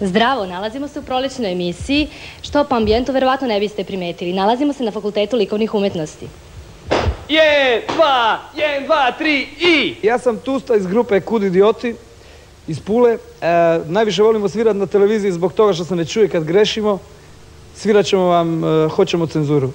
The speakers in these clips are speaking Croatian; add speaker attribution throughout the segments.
Speaker 1: Zdravo, nalazimo se u prolećnoj emisiji, što po ambijentu verovatno ne biste primetili. Nalazimo se na Fakultetu likovnih umetnosti.
Speaker 2: Je, dva, jedan, dva, tri i...
Speaker 3: Ja sam Tusta iz grupe Kud idioti iz Pule. E, najviše volimo svirati na televiziji zbog toga što se ne čuje kad grešimo. Svirat ćemo vam e, Hoćemo cenzuru.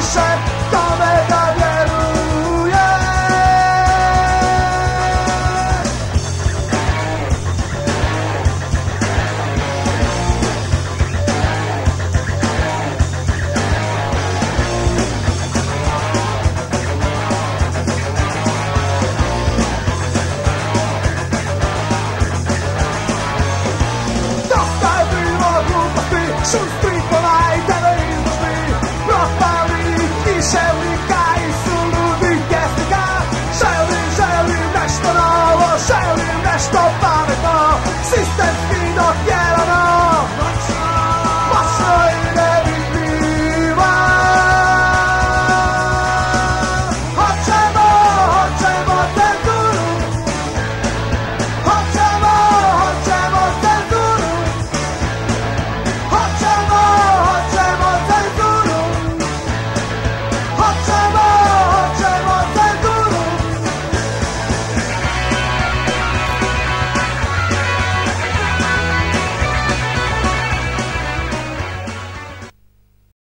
Speaker 4: Krishna. system